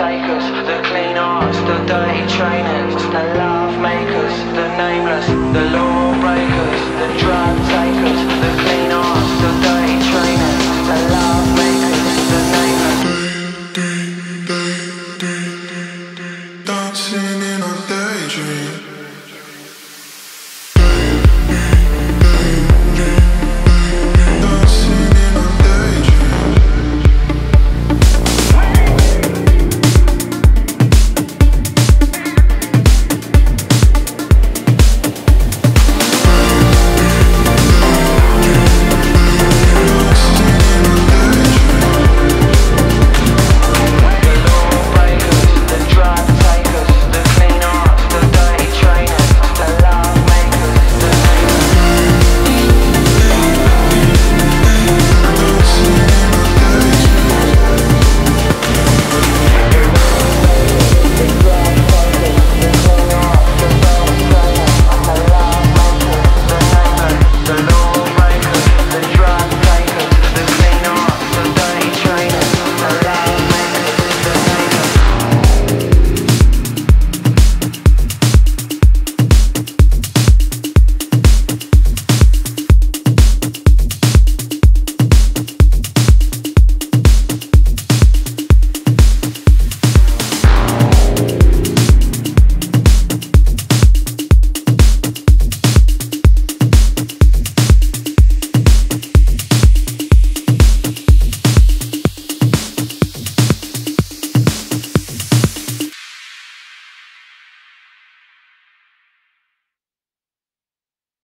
takers, the clean arts, the dirty trainers, the love makers, the nameless, the law